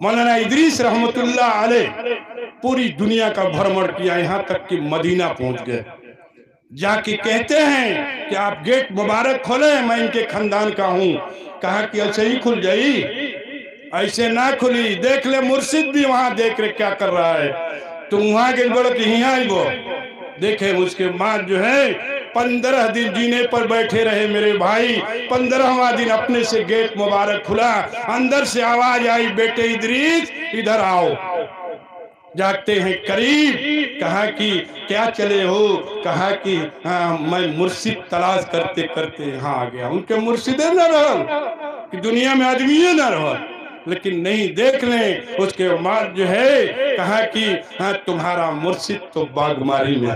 मौलाना इदरीस रहमतुल्लाह अलैह पूरी दुनिया का भ्रमण किया, यहाँ तक कि मदीना पहुँच गए। जाके कहते हैं कि आप गेट मुबारक खोले, मैं इनके खानदान का हूँ। कहा कि ऐसे ही खुल जाई। ऐसे ना खुली, देख ले मुर्शिद भी वहाँ देख रहे क्या कर रहा है। तुम वहाँ के बड़ो यहाँ ही वो। देखे उसके बाद जो है पंद्रह दिन जीने पर बैठे रहे मेरे भाई। पंद्रहवा दिन अपने से गेट मुबारक खुला। अंदर से आवाज़ आई, बेटे इदरीस, इधर आओ। जाते हैं करीब। कहा कि, क्या चले हो? कहा कि हाँ मैं मुर्शिद तलाश करते करते यहाँ आ गया उनके मुर्शिदे न रहो कि दुनिया में आदमी न रहो लेकिन नहीं देख लें, उसके बाद जो है, कहा कि हाँ तुम्हारा मुर्शिद तो बागमारी में